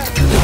Yeah.